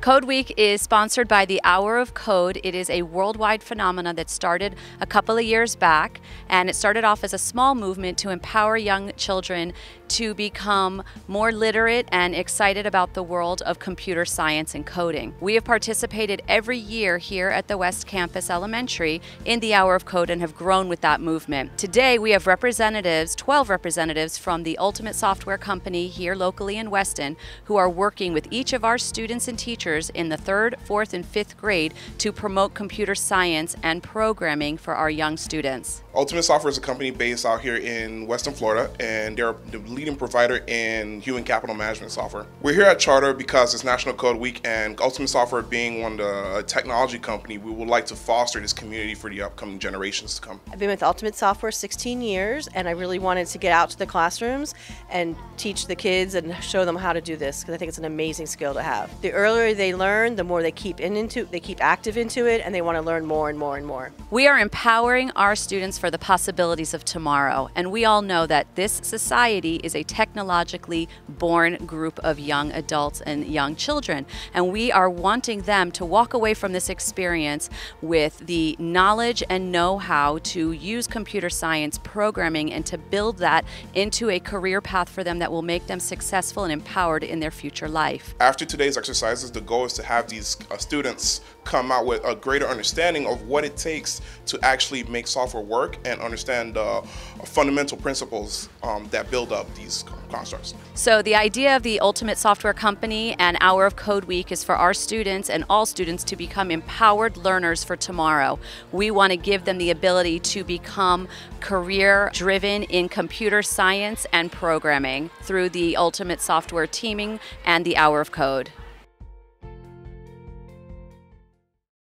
Code Week is sponsored by the Hour of Code. It is a worldwide phenomenon that started a couple of years back, and it started off as a small movement to empower young children to become more literate and excited about the world of computer science and coding. We have participated every year here at the West Campus Elementary in the Hour of Code and have grown with that movement. Today we have representatives, 12 representatives from the Ultimate Software Company here locally in Weston, who are working with each of our students and teachers teachers in the third, fourth, and fifth grade to promote computer science and programming for our young students. Ultimate Software is a company based out here in Weston Florida, and they're the leading provider in human capital management software. We're here at Charter because it's National Code Week, and Ultimate Software being one of the uh, technology company, we would like to foster this community for the upcoming generations to come. I've been with Ultimate Software 16 years, and I really wanted to get out to the classrooms and teach the kids and show them how to do this because I think it's an amazing skill to have. The earlier they learn, the more they keep in into they keep active into it and they want to learn more and more and more. We are empowering our students for the possibilities of tomorrow, and we all know that this society is a technologically born group of young adults and young children, and we are wanting them to walk away from this experience with the knowledge and know-how to use computer science programming and to build that into a career path for them that will make them successful and empowered in their future life. After today's exercises, the goal is to have these uh, students come out with a greater understanding of what it takes to actually make software work and understand uh, fundamental principles um, that build up these constructs. So the idea of the Ultimate Software Company and Hour of Code Week is for our students and all students to become empowered learners for tomorrow. We want to give them the ability to become career driven in computer science and programming through the Ultimate Software teaming and the Hour of Code.